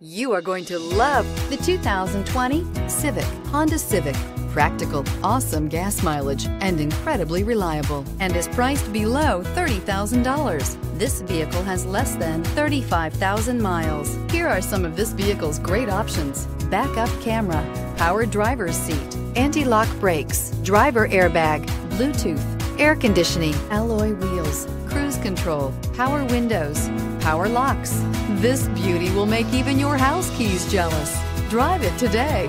You are going to love the 2020 Civic, Honda Civic. Practical, awesome gas mileage, and incredibly reliable, and is priced below $30,000. This vehicle has less than 35,000 miles. Here are some of this vehicle's great options backup camera, power driver's seat, anti lock brakes, driver airbag, Bluetooth, air conditioning, alloy wheels, cruise control, power windows, power locks. This beauty will make even your house keys jealous. Drive it today.